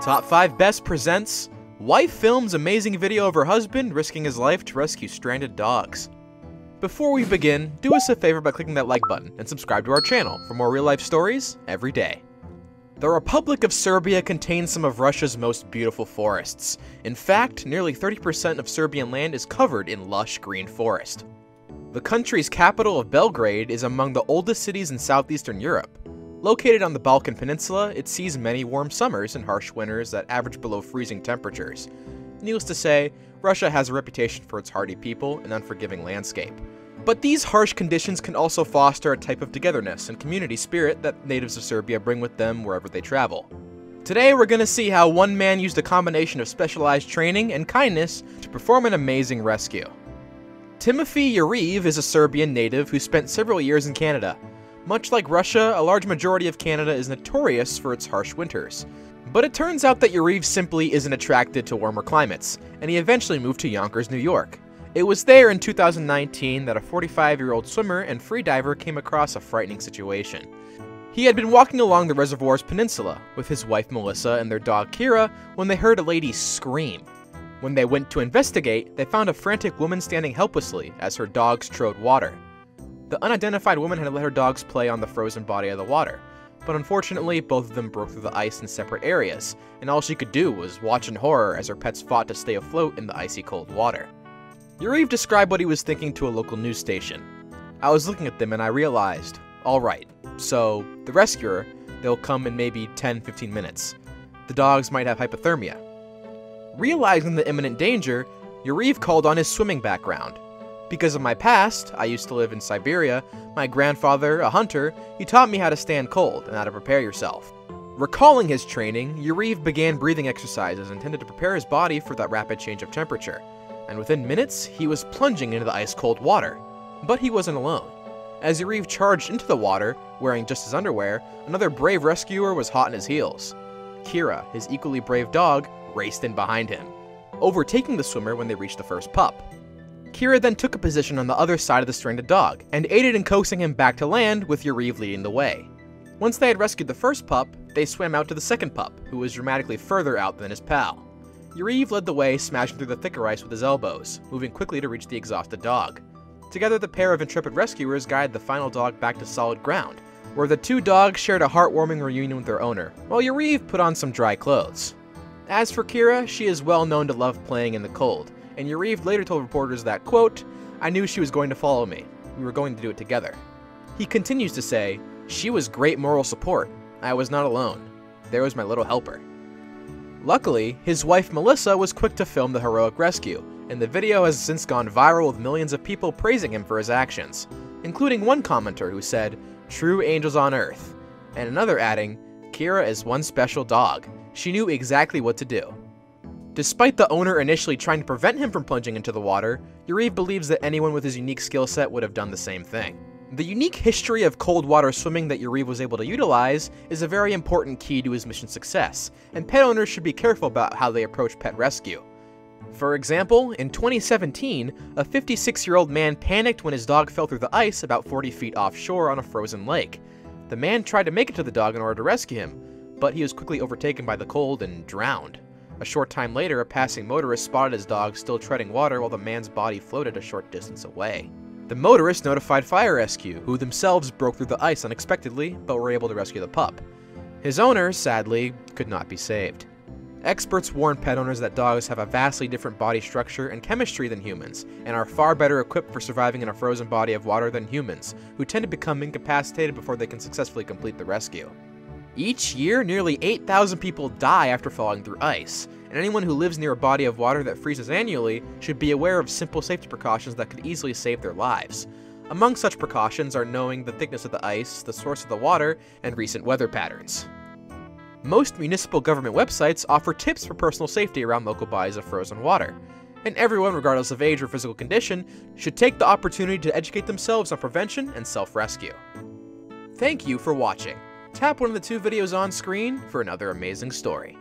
Top 5 Best presents Wife films amazing video of her husband risking his life to rescue stranded dogs. Before we begin, do us a favor by clicking that like button and subscribe to our channel for more real life stories every day. The Republic of Serbia contains some of Russia's most beautiful forests. In fact, nearly 30% of Serbian land is covered in lush green forest. The country's capital of Belgrade is among the oldest cities in southeastern Europe, Located on the Balkan Peninsula, it sees many warm summers and harsh winters that average below freezing temperatures. Needless to say, Russia has a reputation for its hardy people and unforgiving landscape. But these harsh conditions can also foster a type of togetherness and community spirit that natives of Serbia bring with them wherever they travel. Today, we're going to see how one man used a combination of specialized training and kindness to perform an amazing rescue. Timofey Yuriv is a Serbian native who spent several years in Canada. Much like Russia, a large majority of Canada is notorious for its harsh winters. But it turns out that Yuriv simply isn't attracted to warmer climates, and he eventually moved to Yonkers, New York. It was there in 2019 that a 45-year-old swimmer and freediver came across a frightening situation. He had been walking along the reservoir's peninsula with his wife Melissa and their dog Kira when they heard a lady scream. When they went to investigate, they found a frantic woman standing helplessly as her dogs trode water. The unidentified woman had let her dogs play on the frozen body of the water, but unfortunately, both of them broke through the ice in separate areas, and all she could do was watch in horror as her pets fought to stay afloat in the icy cold water. Yuriv described what he was thinking to a local news station. I was looking at them and I realized, alright, so the rescuer, they'll come in maybe 10-15 minutes. The dogs might have hypothermia. Realizing the imminent danger, Yuriv called on his swimming background, because of my past, I used to live in Siberia, my grandfather, a hunter, he taught me how to stand cold and how to prepare yourself. Recalling his training, Yuriv began breathing exercises intended to prepare his body for that rapid change of temperature, and within minutes, he was plunging into the ice-cold water. But he wasn't alone. As Yuriv charged into the water, wearing just his underwear, another brave rescuer was hot on his heels. Kira, his equally brave dog, raced in behind him, overtaking the swimmer when they reached the first pup. Kira then took a position on the other side of the stranded dog, and aided in coaxing him back to land with Yuriv leading the way. Once they had rescued the first pup, they swam out to the second pup, who was dramatically further out than his pal. Yuriv led the way, smashing through the thicker ice with his elbows, moving quickly to reach the exhausted dog. Together, the pair of intrepid rescuers guided the final dog back to solid ground, where the two dogs shared a heartwarming reunion with their owner, while Yuriv put on some dry clothes. As for Kira, she is well known to love playing in the cold, and Yuriv later told reporters that, quote, I knew she was going to follow me. We were going to do it together. He continues to say, She was great moral support. I was not alone. There was my little helper. Luckily, his wife Melissa was quick to film the heroic rescue, and the video has since gone viral with millions of people praising him for his actions, including one commenter who said, True angels on earth, and another adding, Kira is one special dog. She knew exactly what to do. Despite the owner initially trying to prevent him from plunging into the water, Yuriv believes that anyone with his unique skill set would have done the same thing. The unique history of cold water swimming that Yuriv was able to utilize is a very important key to his mission success, and pet owners should be careful about how they approach pet rescue. For example, in 2017, a 56-year-old man panicked when his dog fell through the ice about 40 feet offshore on a frozen lake. The man tried to make it to the dog in order to rescue him, but he was quickly overtaken by the cold and drowned. A short time later, a passing motorist spotted his dog still treading water while the man's body floated a short distance away. The motorist notified fire rescue, who themselves broke through the ice unexpectedly, but were able to rescue the pup. His owner, sadly, could not be saved. Experts warn pet owners that dogs have a vastly different body structure and chemistry than humans, and are far better equipped for surviving in a frozen body of water than humans, who tend to become incapacitated before they can successfully complete the rescue. Each year, nearly 8,000 people die after falling through ice, and anyone who lives near a body of water that freezes annually should be aware of simple safety precautions that could easily save their lives. Among such precautions are knowing the thickness of the ice, the source of the water, and recent weather patterns. Most municipal government websites offer tips for personal safety around local bodies of frozen water, and everyone, regardless of age or physical condition, should take the opportunity to educate themselves on prevention and self-rescue. Thank you for watching. Tap one of the two videos on screen for another amazing story.